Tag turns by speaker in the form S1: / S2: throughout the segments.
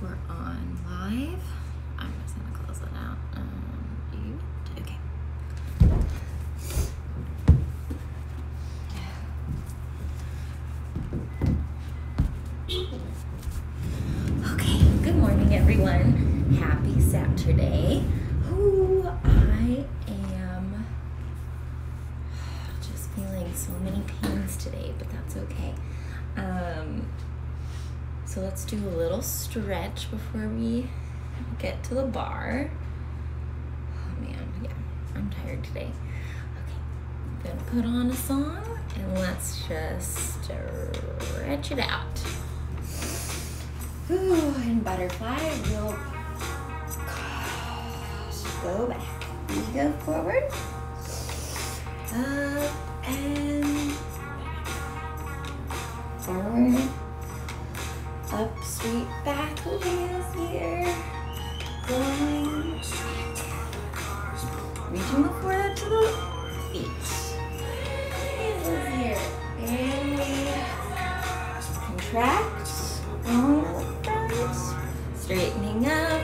S1: we're on live. I'm just gonna close it out. Um, okay? Okay. Good morning, everyone. Happy Saturday. Ooh, I am just feeling so many pains today, but that's okay. Um, so let's do a little stretch before we get to the barre. Oh man, yeah, I'm tired today. Okay, I'm gonna put on a song and let's just stretch it out. Ooh, and butterfly, we'll go back. We go forward, up and forward up, straight back, heels here, going, reaching the forehead to the feet, heels here, and we contract, going up front, straightening up,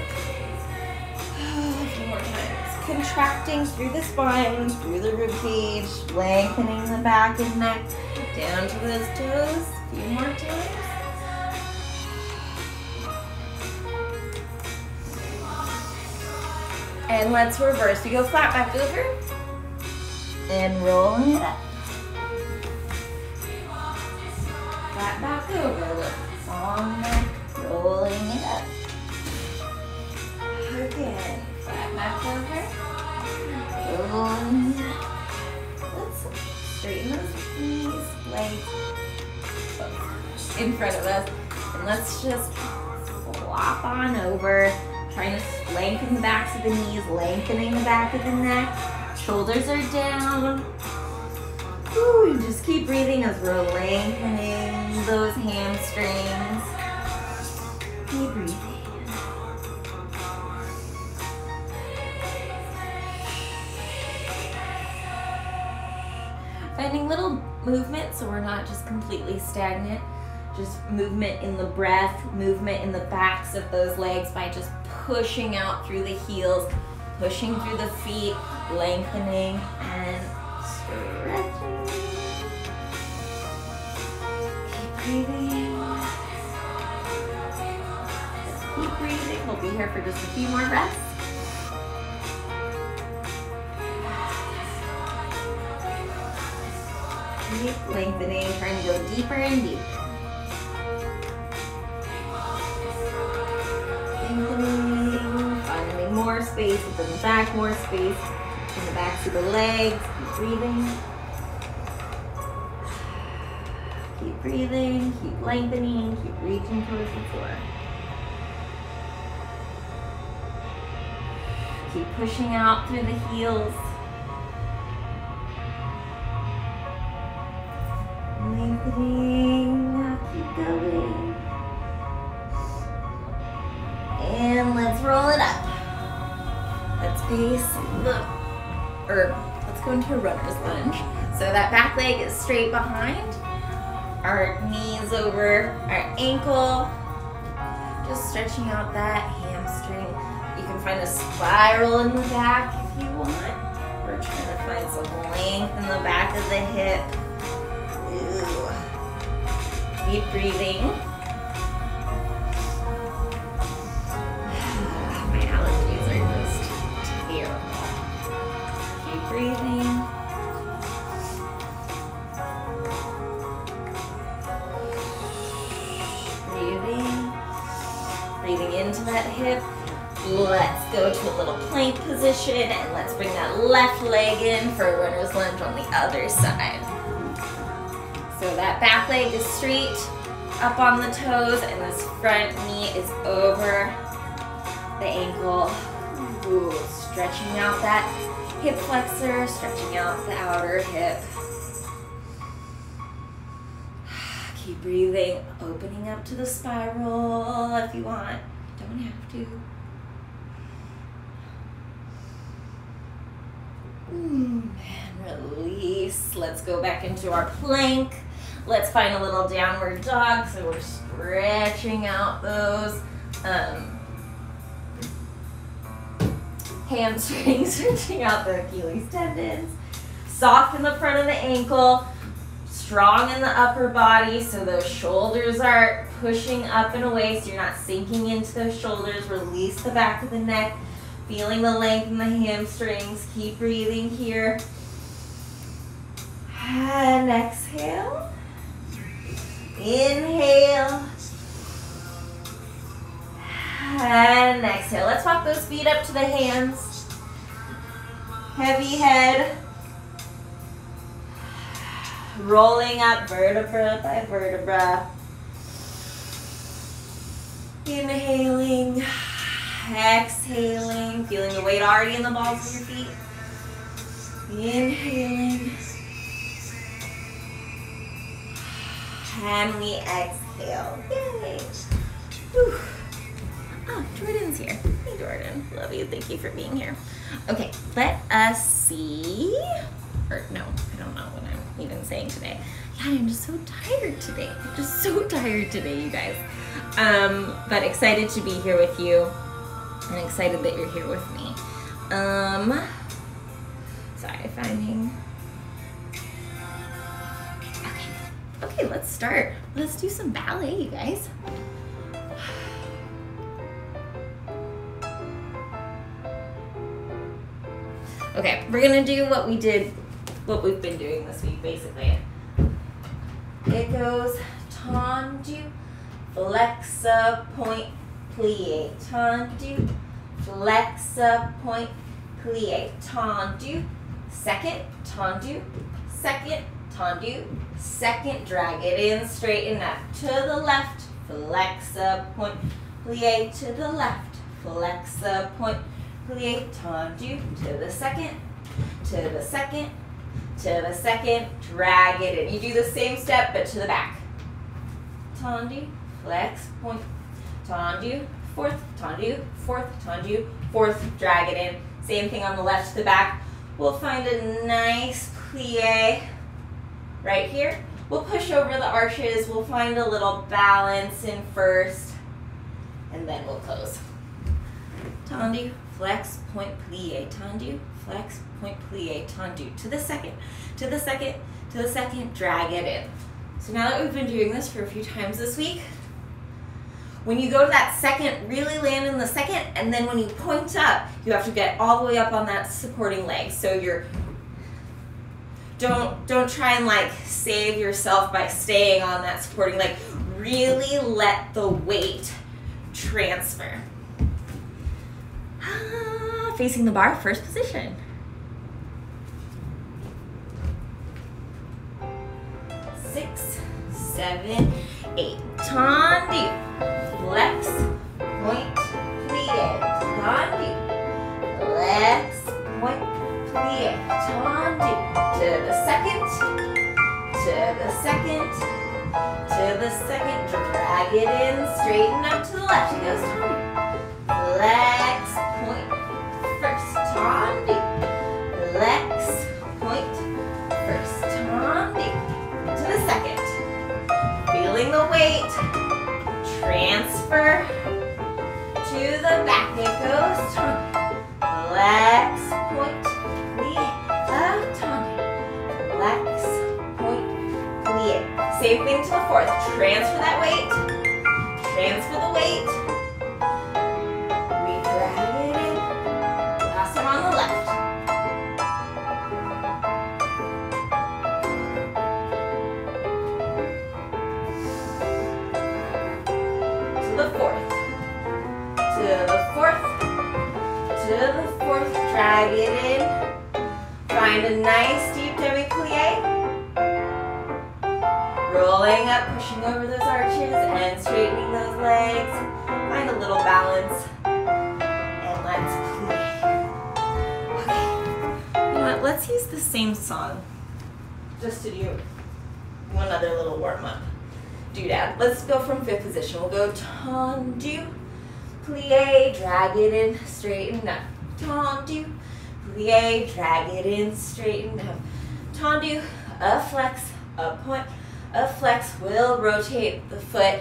S1: few more times, contracting through the spine, through the rib cage, lengthening the back and neck, down to those toes, a few more times. And let's reverse. We go flat back over and rolling it up. Flat back over long neck, rolling it up. Again, flat back over, rolling it up. Let's straighten those knees, legs in front of us, and let's just flop on over. Trying to lengthen the backs of the knees, lengthening the back of the neck. Shoulders are down. Ooh, and just keep breathing as we're lengthening those hamstrings. Keep breathing. Finding little movement so we're not just completely stagnant just movement in the breath, movement in the backs of those legs by just pushing out through the heels, pushing through the feet, lengthening and stretching. Keep breathing. Keep breathing. We'll be here for just a few more breaths. Keep lengthening, trying to go deeper and deeper. Space within the back, more space in the back, of the legs. Keep breathing. Keep breathing, keep lengthening, keep reaching towards the floor. Keep pushing out through the heels. Lengthening, keep going. Face or er, let's go into a runner's lunge. So that back leg is straight behind. Our knees over our ankle. Just stretching out that hamstring. You can find a spiral in the back if you want. We're trying to find some length in the back of the hip. Ooh. Keep breathing. Go to a little plank position and let's bring that left leg in for a runner's lunge on the other side. So that back leg is straight up on the toes and this front knee is over the ankle. Ooh, stretching out that hip flexor, stretching out the outer hip. Keep breathing, opening up to the spiral if you want. Don't have to. And release. Let's go back into our plank. Let's find a little downward dog. So we're stretching out those um, hamstrings, stretching out the Achilles tendons. Soft in the front of the ankle, strong in the upper body, so those shoulders are pushing up and away so you're not sinking into those shoulders. Release the back of the neck, feeling the length in the hamstrings. Keep breathing here. And exhale. Inhale. And exhale. Let's walk those feet up to the hands. Heavy head. Rolling up vertebra by vertebra. Inhaling, exhaling, feeling the weight already in the balls of your feet. Inhaling. And we exhale. Yay. Whew. Oh, Jordan's here. Hey, Jordan. Love you. Thank you for being here. Okay, let us see. Or, no, I don't know what I'm even saying today. Yeah, I'm just so tired today. I'm just so tired today, you guys. Um, but excited to be here with you and excited that you're here with me. Um, sorry, finding. Okay, okay, let's start. Let's do some ballet, you guys. Okay, we're gonna do what we did, what we've been doing this week, basically. It goes tendu, flexa, point, plie. Tendu, flexa, point, plie. Tendu, second, tendu, second, tendu, second, drag it in, straighten up to the left, flexa, point, plie to the left, flexa, point, plie, tendu, to the second, to the second, to the second, drag it in. You do the same step, but to the back. Tendu, flex, point, tendu, fourth, tendu, fourth, tendu, fourth, drag it in. Same thing on the left to the back. We'll find a nice plie right here. We'll push over the arches. We'll find a little balance in first, and then we'll close. Tendu, flex, point, plie, tendu, flex, point, plie, tendu. To the second, to the second, to the second, drag it in. So now that we've been doing this for a few times this week, when you go to that second, really land in the second, and then when you point up, you have to get all the way up on that supporting leg. So you're don't don't try and like save yourself by staying on that supporting leg. Really let the weight transfer. Ah, facing the barre, first position. Six, seven, eight. Tendu. Flex, point, plie. Tendu. Flex, point, plie. Tendu. To the second, to the second, to the second. Drag it in, straighten up to the left. It goes tendu. Flex, weight. Transfer to the back. It goes. Flex, point, plie. Flex, point, plie. Same thing to the fourth. Transfer that weight. Transfer the weight. Drag it in. Find a nice deep demi plie. Rolling up, pushing over those arches and straightening those legs. Find a little balance. And let's plie. Okay. You know what? Let's use the same song just to do one other little warm up. Do that. Let's go from fifth position. We'll go tendu, plie, drag it in, straighten up. Tendu, plie, drag it in, straighten up. Tendu, a flex, a point, a flex. We'll rotate the foot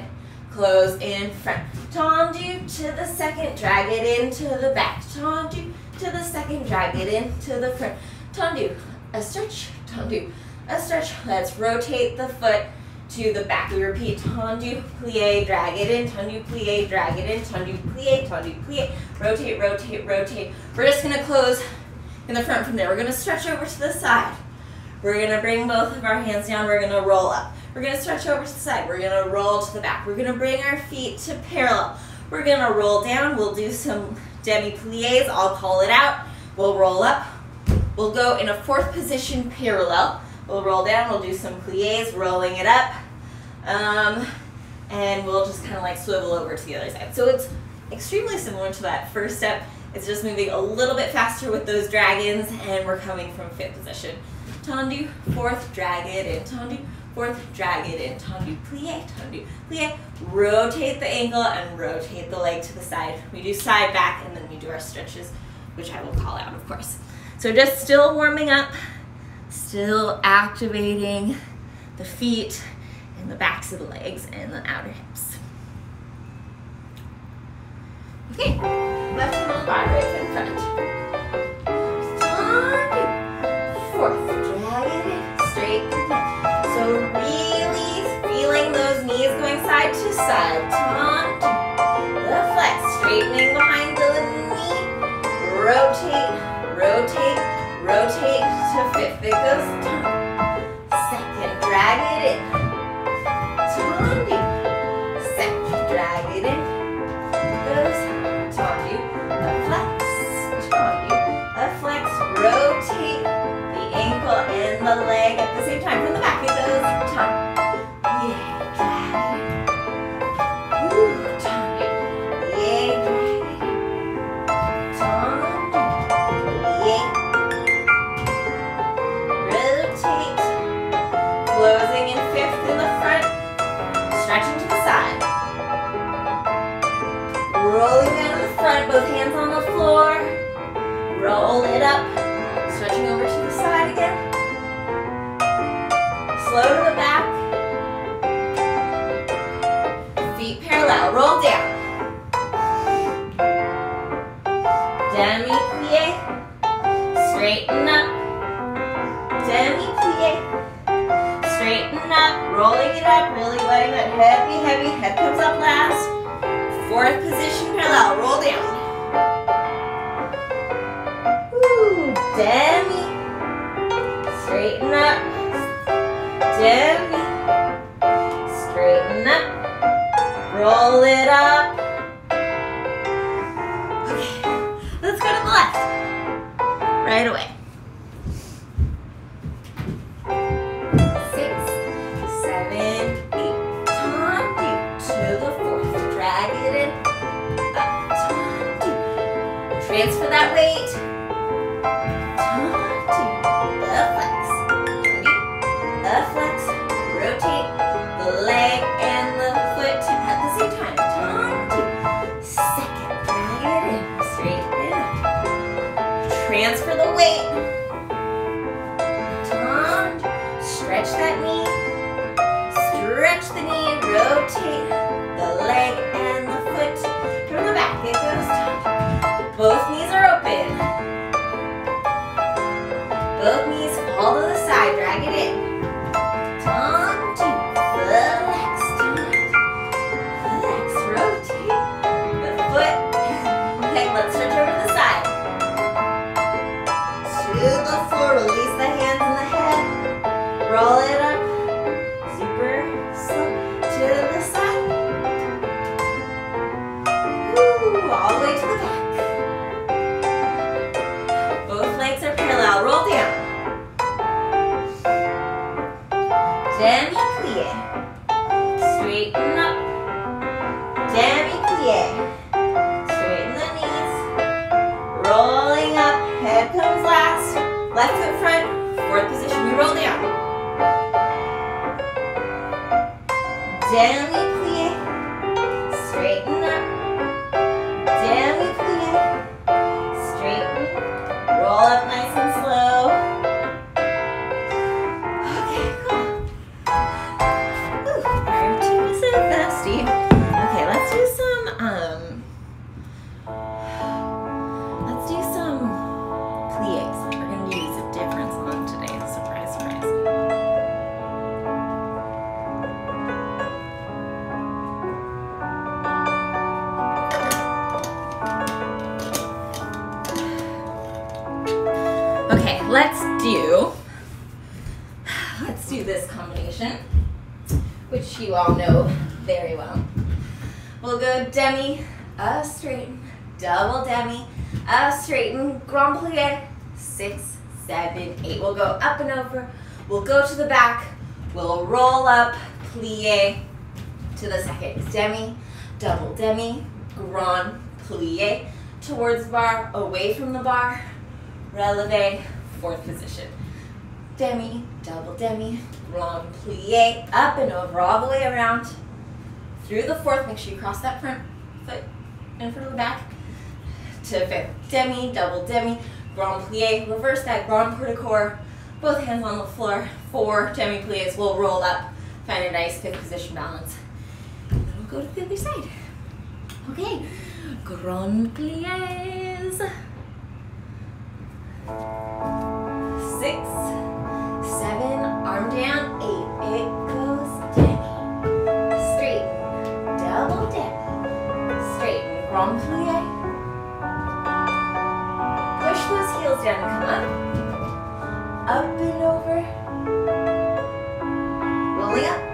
S1: close in front. Tendu to the second, drag it into the back. Tendu to the second, drag it into the front. Tendu, a stretch, tendu, a stretch. Let's rotate the foot to the back. We repeat, tendu, plie, drag it in, tendu, plie, drag it in, tendu, plie, tendu, plie. Rotate, rotate, rotate. We're just gonna close in the front from there. We're gonna stretch over to the side. We're gonna bring both of our hands down. We're gonna roll up. We're gonna stretch over to the side. We're gonna roll to the back. We're gonna bring our feet to parallel. We're gonna roll down. We'll do some demi-plies. I'll call it out. We'll roll up. We'll go in a fourth position parallel. We'll roll down. We'll do some plies, rolling it up. Um, and we'll just kind of like swivel over to the other side. So it's extremely similar to that first step. It's just moving a little bit faster with those dragons and we're coming from fifth position. Tendu, fourth, drag it in, tendu, Fourth, drag it in. Tendu, plie, tendu, plie. Rotate the ankle and rotate the leg to the side. We do side back and then we do our stretches, which I will call out, of course. So just still warming up, still activating the feet and the backs of the legs and the outer hips. Okay, left barre, right in front. Fourth, straight so really feeling those knees going side to side. Taunt. The flex. Straightening behind the knee. Rotate, rotate, rotate to fifth. It. Second, drag it in. Heavy, head comes up last. Fourth position parallel. Roll down. Ooh, Demi. Straighten up. Demi. Straighten up. Roll it up. Okay, let's go to the left. Right away. That weight. All know very well. We'll go demi, a straighten, double demi, a straighten, grand plie, six, seven, eight. We'll go up and over, we'll go to the back, we'll roll up, plie, to the second, demi, double demi, grand plie, towards the barre, away from the barre, releve, fourth position. Demi, double demi, grand plie, up and over, all the way around, through the fourth, make sure you cross that front foot in front of the back, to fifth, demi, double demi, grand plie, reverse that grand port de corps, both hands on the floor, four demi plies, we'll roll up, find a nice fifth position balance. And then we'll go to the other side. Okay, grand plies. Six, seven, arm down, eight. It goes demi. Straight, double demi. Straight, grand plie. Push those heels down and come up. Up and over. Rolling up.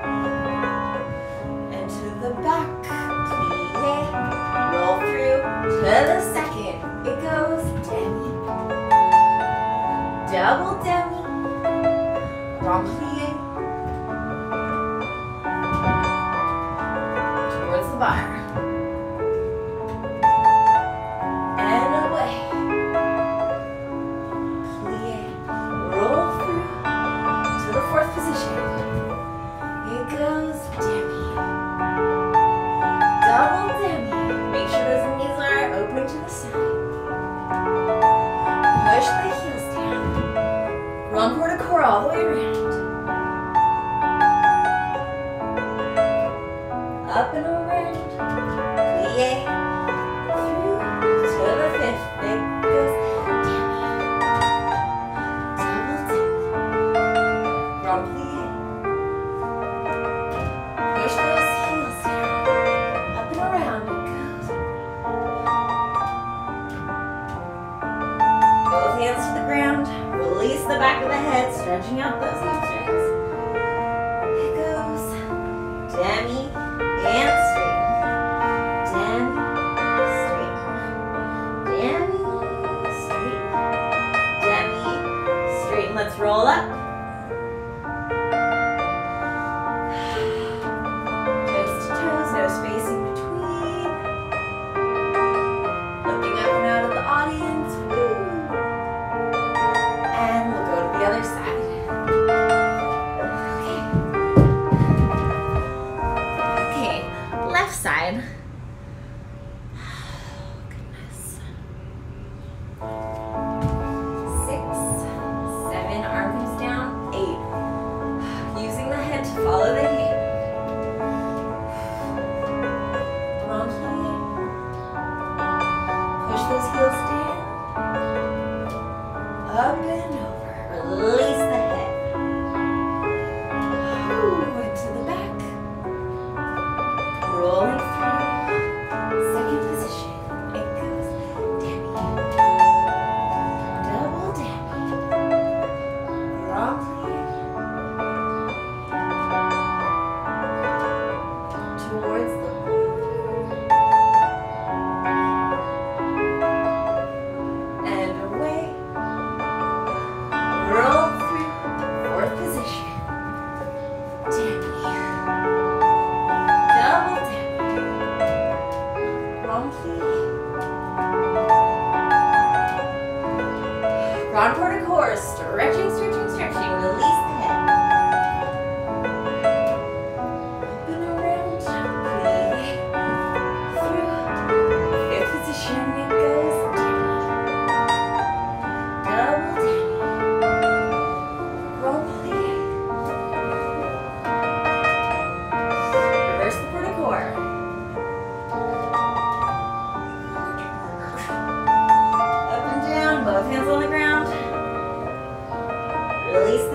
S1: release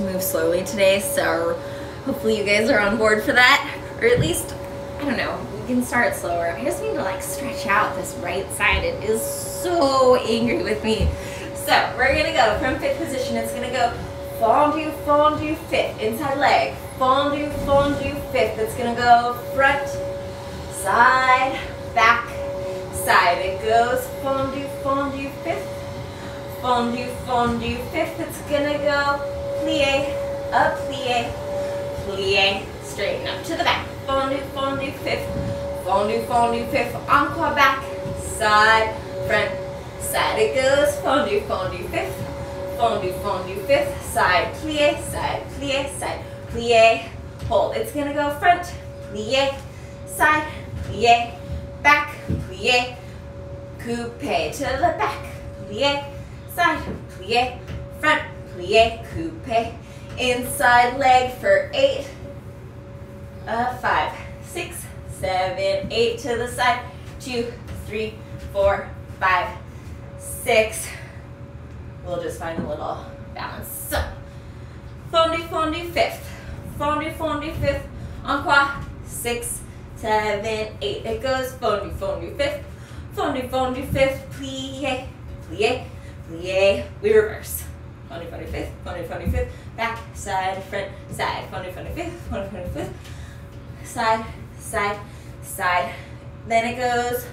S1: to move slowly today, so hopefully you guys are on board for that. Or at least, I don't know, we can start slower. I just need to like stretch out this right side. It is so angry with me. So we're gonna go from fifth position. It's gonna go fondue, fondue, fifth, inside leg. Fondue, fondue, fifth. It's gonna go front, side, back, side. It goes fondue, fondue, fifth fondue, fondue. Fifth, it's gonna go plie, up, plie, plie. Straighten up to the back. Fondue, fondue, fifth. Fondue, fondue, fifth. Encore back, side, front, side. It goes fondue, fondue, fifth. Fondue, fondue, fifth. Side, plie, side, plie, side, plie. Hold. It's gonna go front, plie, side, plie, back, plie, coupe to the back, plie, side, plie, front, plie, coupe, inside leg for eight, uh, five, six, seven, eight to the side, two, three, four, five, six. We'll just find a little balance. So, fondue, fondue, fifth, fondue, fondue, fifth, encore, six, seven, eight. It goes fondue, fondue, fifth, fondue, fondue, fifth, plie, plie, plie, we reverse. Funny, funny, fifth, funny, funny, fifth, back, side, front, side, funny, funny, fifth, funny, funny, fifth, side, side, side. Then it goes,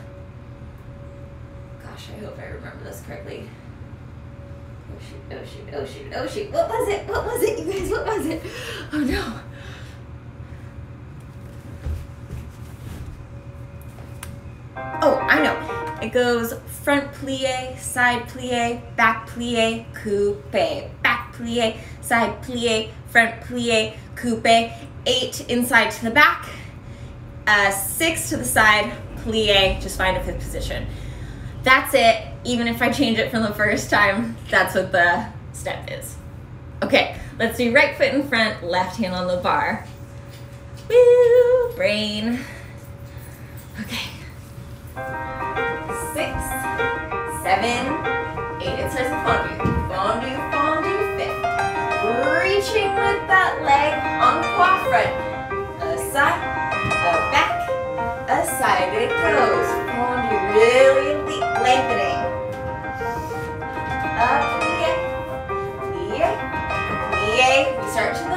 S1: gosh, I hope I remember this correctly. Oh shoot, oh shoot, oh shoot, oh shoot. What was it? What was it, you guys? What was it? Oh no. Oh, I know. It goes front plie, side plie, back plie, coupe, back plie, side plie, front plie, coupe, eight inside to the back, uh, six to the side, plie, just find a fifth position. That's it. Even if I change it from the first time, that's what the step is. Okay, let's do right foot in front, left hand on the barre. Woo, brain. Okay six, seven, eight. It starts with fondue. Fondue, fondue, fifth. Reaching with that leg on quad front. A side, a back, a side. It goes. Fondue, really lengthening. Up, plie, plie, plie. We start to the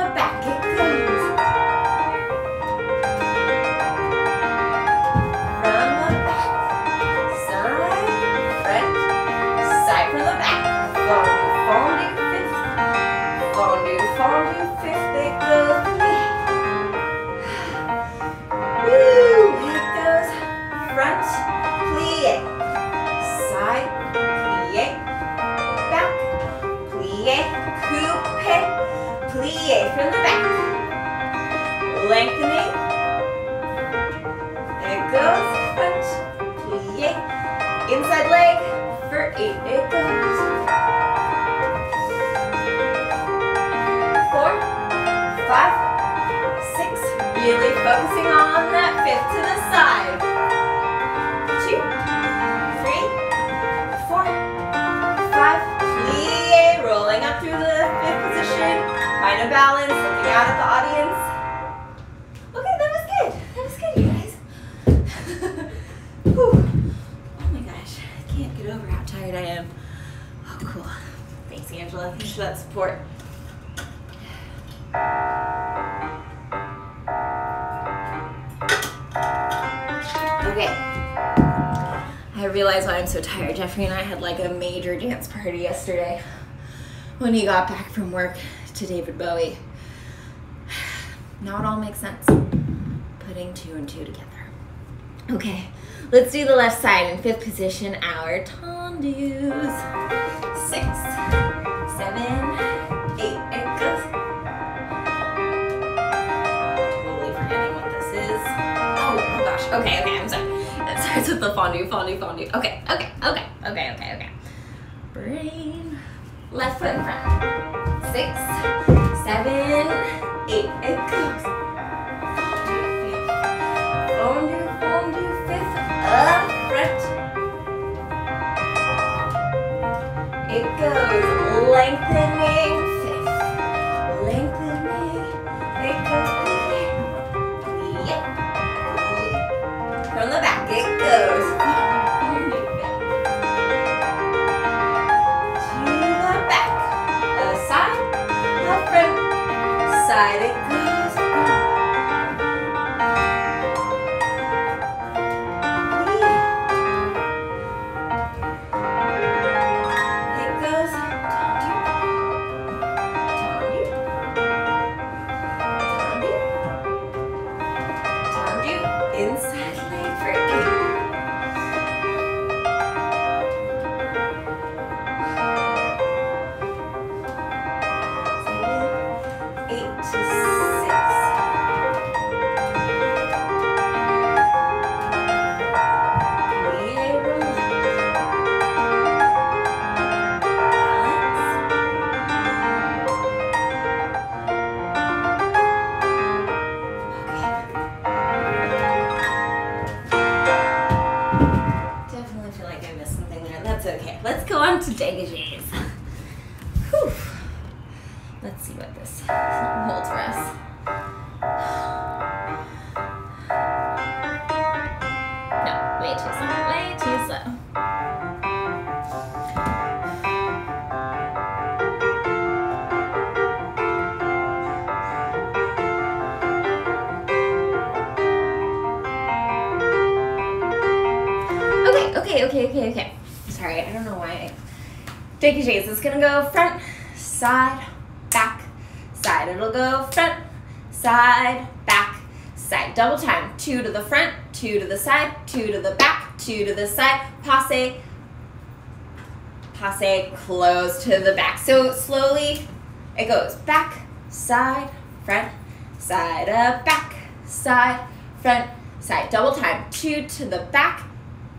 S1: 8 really focusing on that fifth to the side. plie, rolling up through the fifth position. Find a balance, looking out at the support. Okay. I realize why I'm so tired. Jeffrey and I had like a major dance party yesterday when he got back from work to David Bowie. Now it all makes sense. Putting two and two together. Okay, let's do the left side in fifth position, our tendues. Six, seven, eight, goes. Totally forgetting what this is. Oh, oh gosh, okay, okay, I'm sorry. It starts with the fondue, fondue, fondue. Okay, okay, okay, okay, okay, okay. Brain. Left foot in front. Six, seven, eight, it goes. Fondue, up front. It goes lengthening. Degages side. Passe, passe, close to the back. So slowly it goes back, side, front, side, up, back, side, front, side. Double time. Two to the back,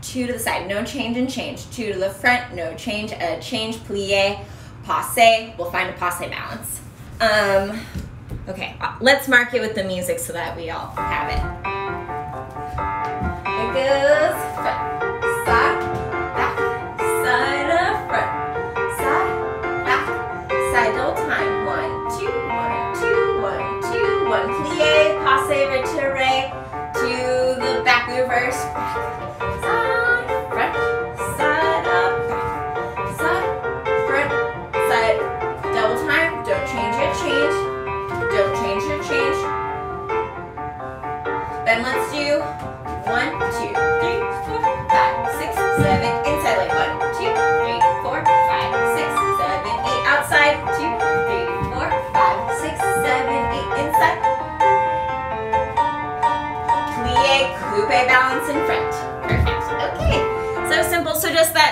S1: two to the side. No change and change. Two to the front, no change. A change, plie, passe. We'll find a passe balance. Um, okay, uh, let's mark it with the music so that we all have it. It goes reverse, back,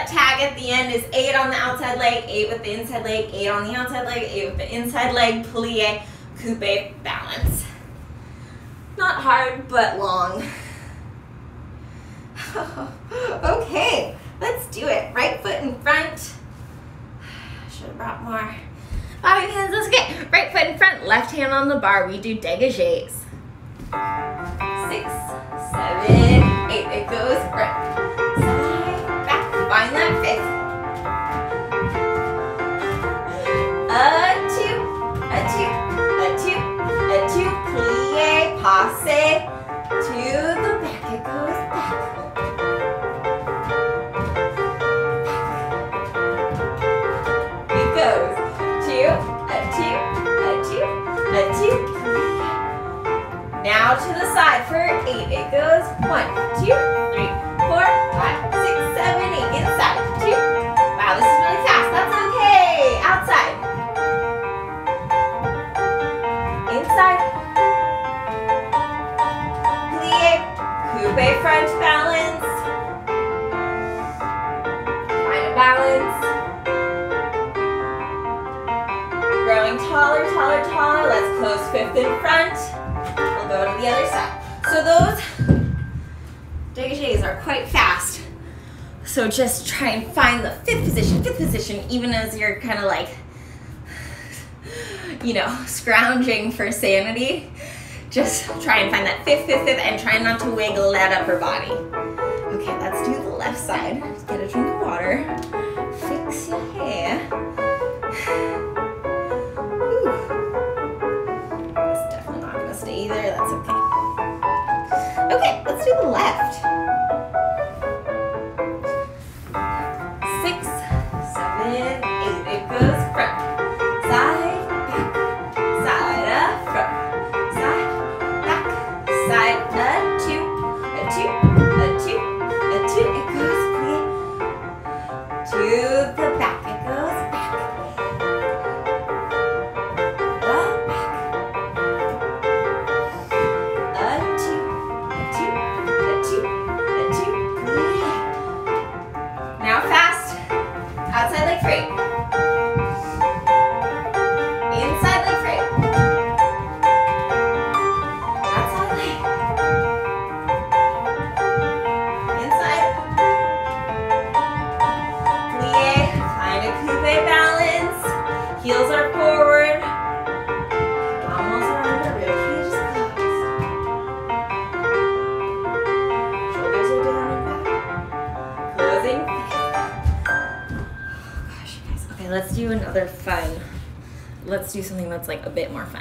S1: tag at the end is eight on the outside leg, eight with the inside leg, eight on the outside leg, eight with the inside leg. Plie, coupe balance. Not hard, but long. okay, let's do it. Right foot in front. Should have brought more bobby pins. That's okay. Right foot in front, left hand on the barre. We do dégagés. As you're kind of like, you know, scrounging for sanity. Just try and find that fifth, fifth, fifth, and try not to wiggle that upper body. Okay, let's do the left side. Get a drink of water. Like a bit more fun.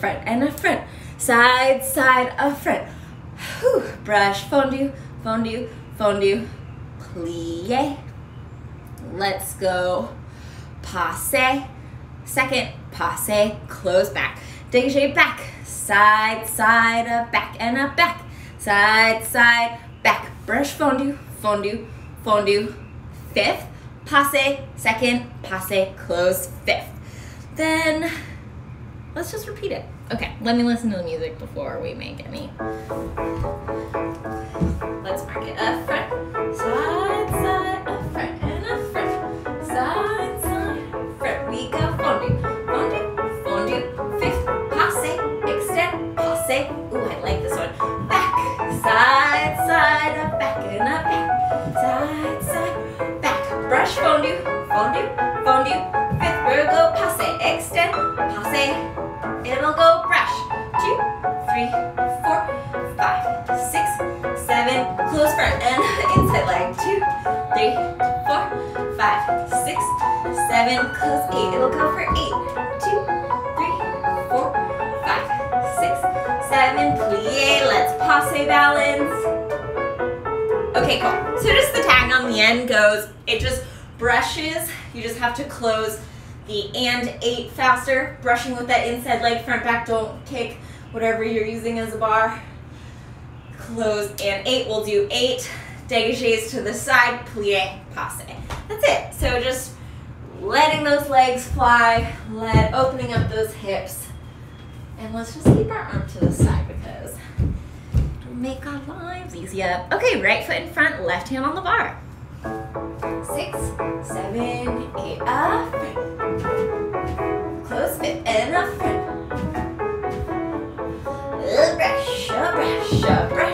S1: Front, and a front, side, side a front. Whew. Brush, fondu, fondu, fondu, plie. Let's go. Passe, second, passe, close back. Dégagé back, side, side a back, and a back, side, side, back. Brush, fondu, fondu, fondu. Fifth, passe, second, passe, close, fifth. Then let's just repeat it. Okay, let me listen to the music before we make any. Let's mark it up front, side, Two, three, four, five, six, seven. Close front and inside leg. Two, three, four, five, six, seven. Close eight. It'll go for eight. Two, three, four, five, six, seven. Plie. Let's passe balance. Okay, cool. So just the tag on the end goes, it just brushes. You just have to close the and eight faster, brushing with that inside leg, front back, don't kick whatever you're using as a barre. Close and eight, we'll do eight dégagés to the side, plie, passe. That's it. So just letting those legs fly, let opening up those hips. And let's just keep our arm to the side because it'll make our lives easier. Okay, right foot in front, left hand on the barre six, seven, eight, up, close fit, and up, a brush, a brush, a brush,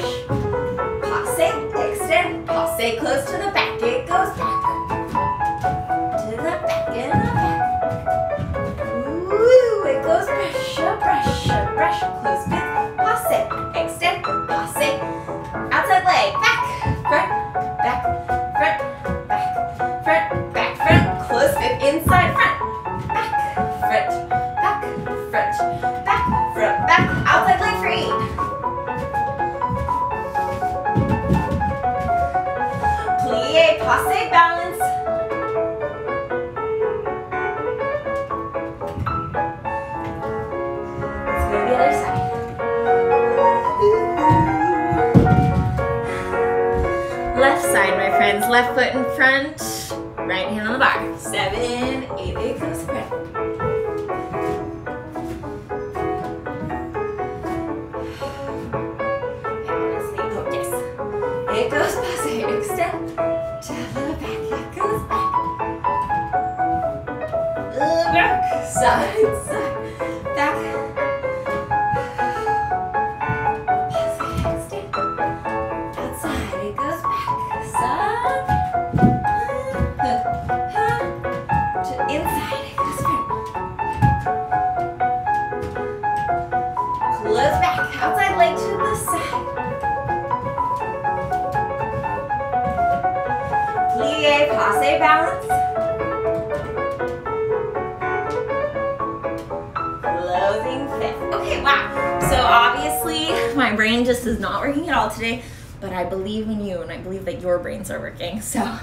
S1: Okay, wow. So obviously my brain just is not working at all today, but I believe in you and I believe that your brains are working. So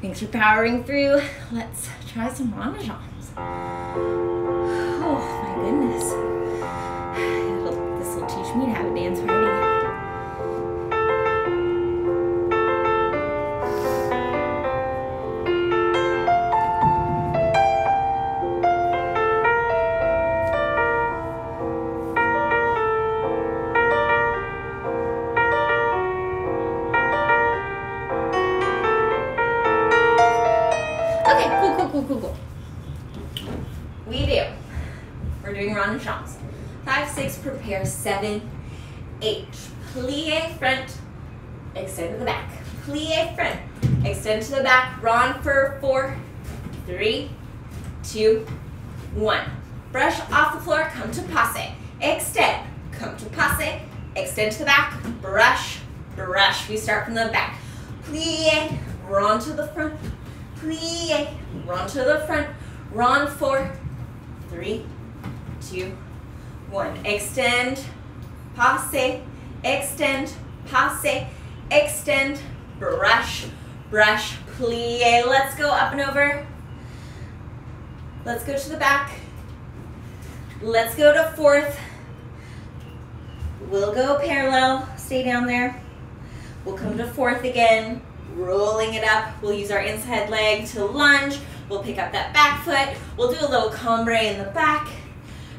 S1: thanks for powering through. Let's try some rond de jambes. Oh my goodness. Extend to the back. Rond for four, three, two, one. Brush off the floor, come to passe. Extend, come to passe. Extend to the back, brush, brush. We start from the back. Plie, rond to the front. Plie, rond to the front. Rond four, three, two, one. Extend, passe, extend, passe, extend, brush, brush, plie. Let's go up and over. Let's go to the back. Let's go to fourth. We'll go parallel, stay down there. We'll come to fourth again, rolling it up. We'll use our inside leg to lunge. We'll pick up that back foot. We'll do a little cambre in the back,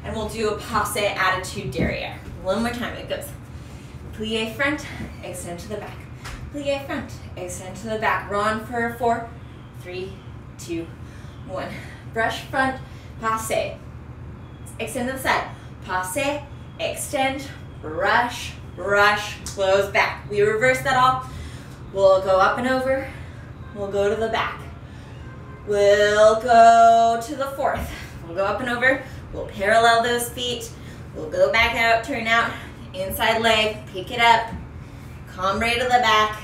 S1: and we'll do a passe attitude derriere. One more time, it goes. Plie front, extend to the back. Plie front, extend to the back. Rond for four, three, two, one. Brush front, passe. Extend to the side. Passe, extend, brush, brush, close back. We reverse that all. We'll go up and over. We'll go to the back. We'll go to the fourth. We'll go up and over. We'll parallel those feet. We'll go back out, turn out, inside leg, pick it up, cambre to the back,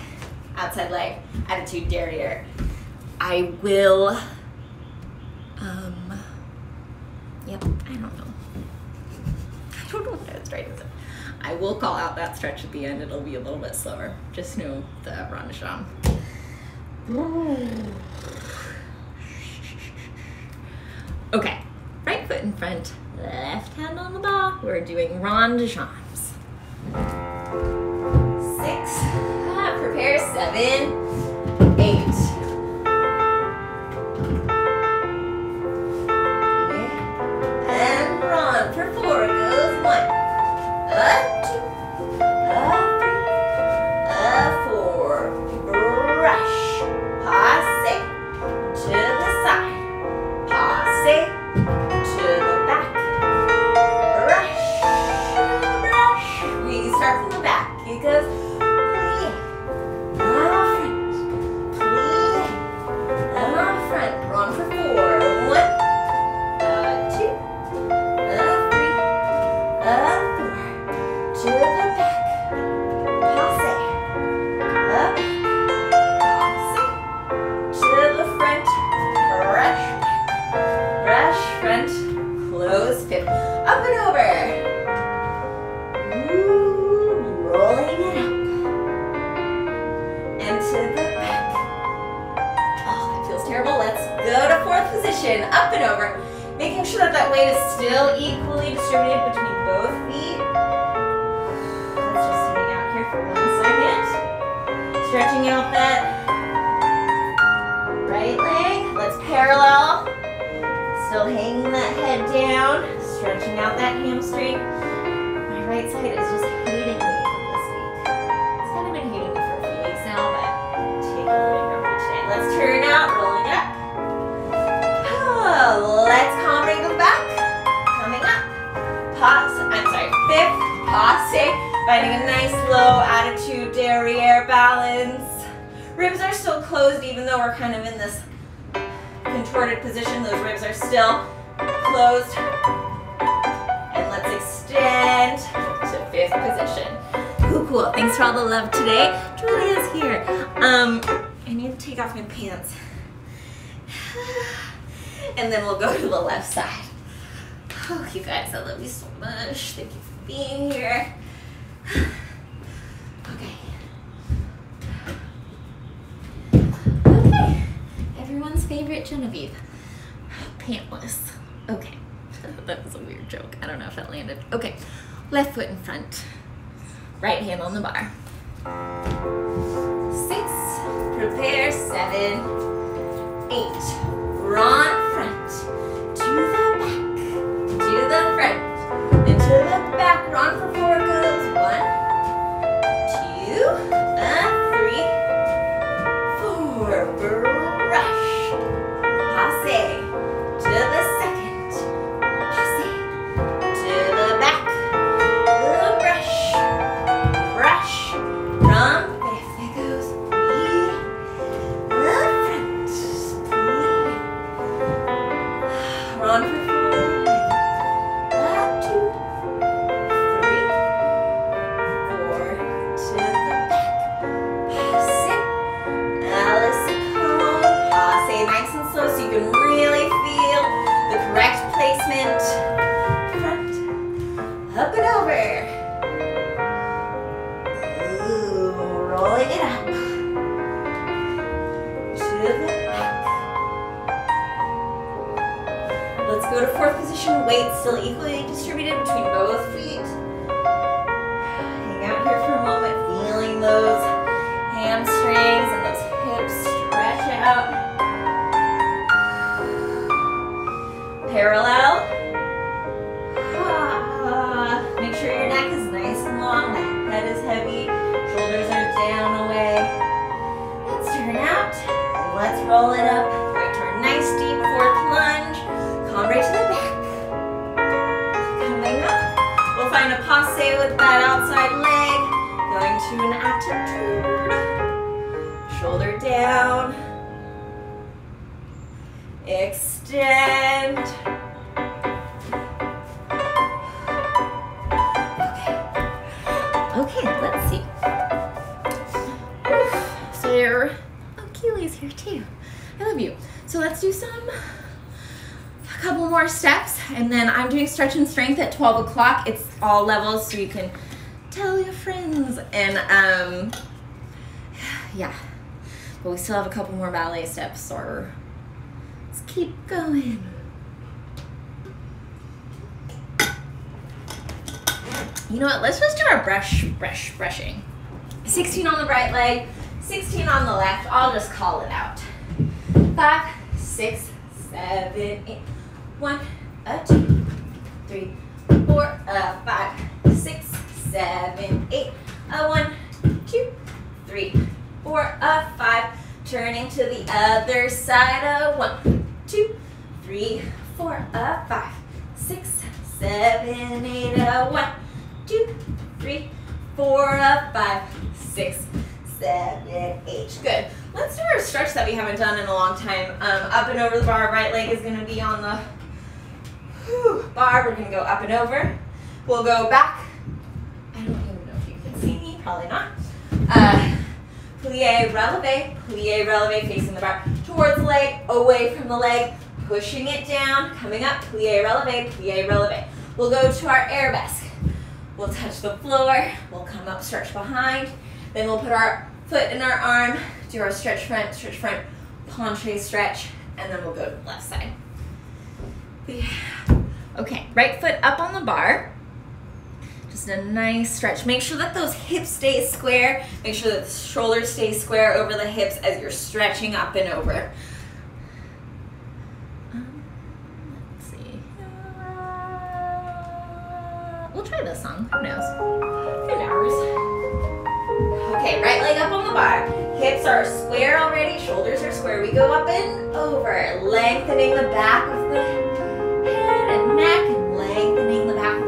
S1: outside leg, attitude derriere. I will, um, yep, I don't know. I don't know what I was trying to say. I will call out that stretch at the end. It'll be a little bit slower. Just know the jambe. Okay, right foot in front, left hand on the barre. We're doing rond de jambes. Six, prepare seven, eight. And rond for four goes one, a two, being here. Okay. Okay. Everyone's favorite Genevieve. Pantless. Okay. that was a weird joke. I don't know if that landed. Okay. Left foot in front. Right hand on the barre. Six. Prepare. Seven. Eight. Back. Run Parallel. Ah, make sure your neck is nice and long, the head is heavy, shoulders are down away. Let's turn out, let's roll it up. Right our nice deep fourth lunge. Come right to the back. Coming up, we'll find a passe with that outside leg. Going to an attitude. Shoulder down. Extend. Too. I love you. So let's do some, a couple more steps, and then I'm doing stretch and strength at 12 o'clock. It's all levels, so you can tell your friends. And um, yeah, but we still have a couple more ballet steps, or let's keep going. You know what, let's just do our brush, brush, brushing. 16 on the right leg, 16 on the left. I'll just call it out. Five, six, seven, eight. One, a two, three, four, a five, six, seven, eight. A one, two, three, four, a five. Turning to the other side. A one, two, three, four, a five, six, seven, eight. A one, two, three, four, a five, six, seven, eight. Good. Let's do our stretch that we haven't done in a long time. Um, up and over the barre. Right leg is going to be on the whew, barre. We're going to go up and over. We'll go back. I don't even know if you can see me. Probably not. Uh, plie, releve, plie, releve, facing the barre. Towards the leg, away from the leg, pushing it down, coming up, plie, releve, plie, releve. We'll go to our arabesque. We'll touch the floor. We'll come up, stretch behind. Then we'll put our foot in our arm, do our stretch front, stretch front, penché stretch, and then we'll go to the left side. Okay, right foot up on the barre. Just a nice stretch. Make sure that those hips stay square. Make sure that the shoulders stay square over the hips as you're stretching up and over. Um, let's see. We'll try this song. Who knows? Who knows? Okay, right leg up on the barre. Hips are square already, shoulders are square. We go up and over, lengthening the back of the head and neck and lengthening the back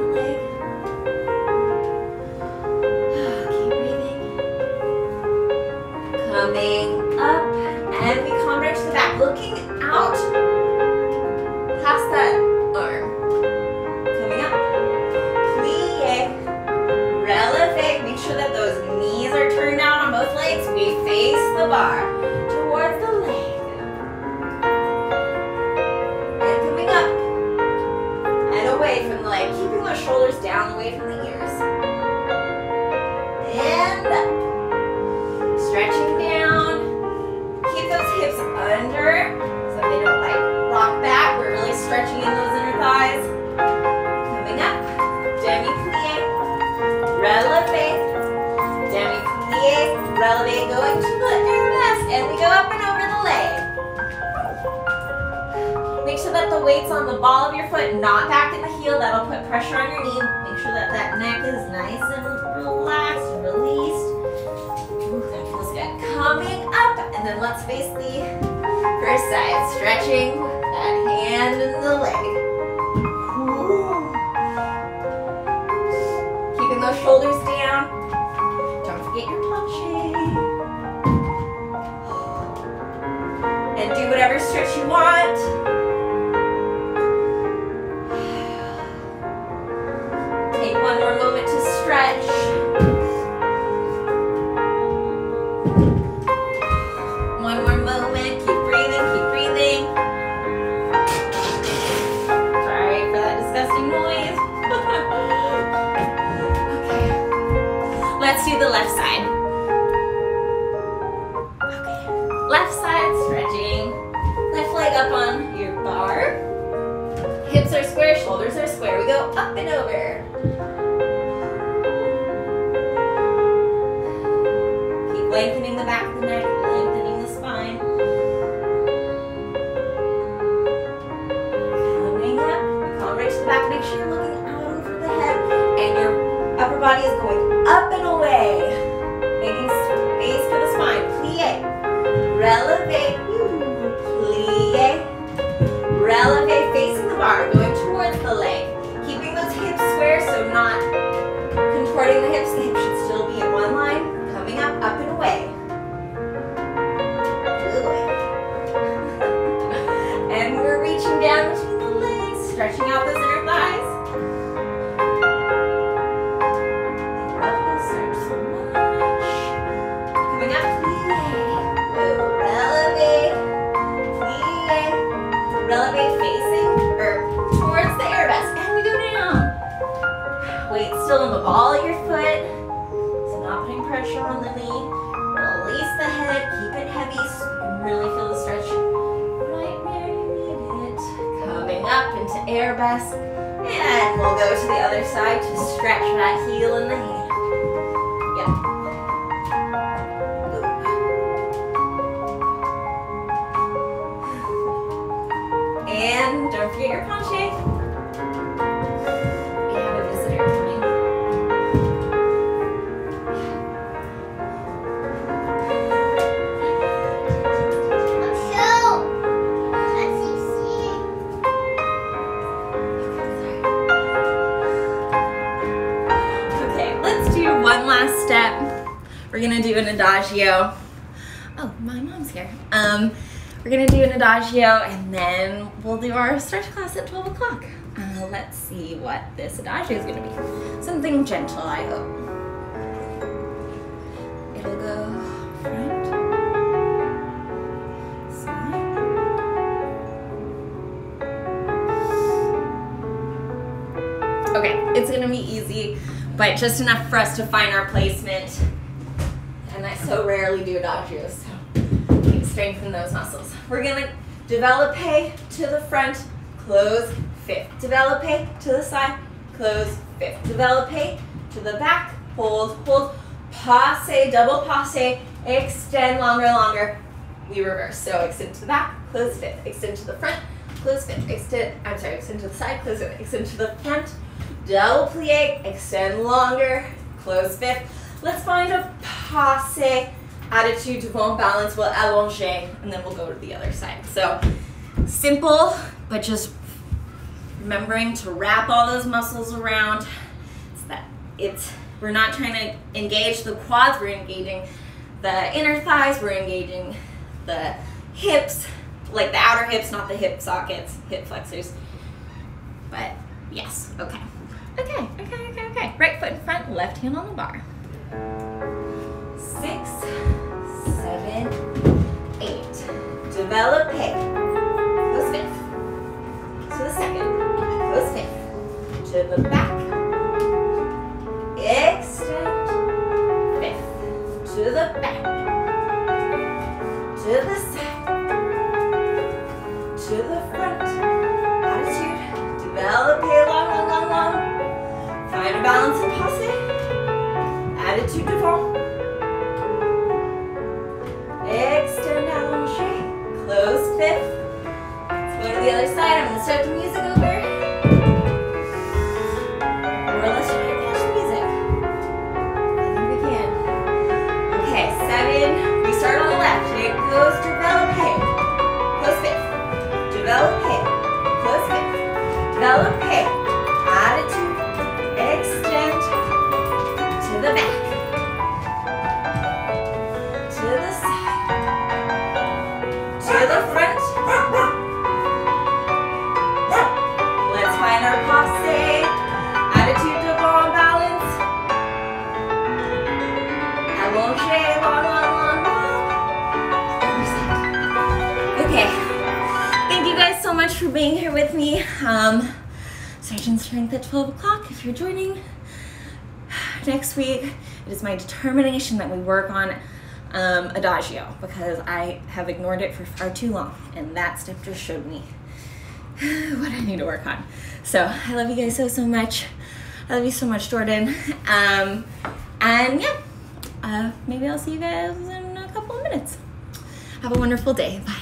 S1: face the weight's on the ball of your foot, not back in the heel. That'll put pressure on your knee. Make sure that that neck is nice and relaxed released. Ooh, that feels good. Coming up, and then let's face the first side. Stretching that hand and the leg. Sure you're looking out over the head and your upper body is going Um, we're gonna do an adagio and then we'll do our stretch class at 12 o'clock. Uh, let's see what this adagio is gonna be. Something gentle, I hope. It'll go front, side, Okay, it's gonna be easy, but just enough for us to find our placement. And I so rarely do adagios, strengthen those muscles. We're gonna develop to the front, close, fifth. Develop to the side, close, fifth. Develop to the back, hold, hold, passe, double passe, extend longer, longer. We reverse. So extend to the back, close fifth. Extend to the front, close fifth. Extend, I'm sorry, extend to the side, close fifth. Extend to the front, double plie, extend longer, close fifth. Let's find a passe attitude devant balance. We'll allonger, and then we'll go to the other side. So simple, but just remembering to wrap all those muscles around. It's that it's we're not trying to engage the quads, we're engaging the inner thighs, we're engaging the hips, like the outer hips, not the hip sockets, hip flexors. But yes, okay. Okay, okay, okay, okay. Right foot in front, left hand on the barre. Six, seven, eight. Développé. Close fifth. To the second. Close fifth. To the back. Extend. Fifth. To the back. Determination that we work on um, Adagio because I have ignored it for far too long, and that step just showed me what I need to work on. So I love you guys so, so much. I love you so much, Jordan. Um, and yeah, uh, maybe I'll see you guys in a couple of minutes. Have a wonderful day. Bye.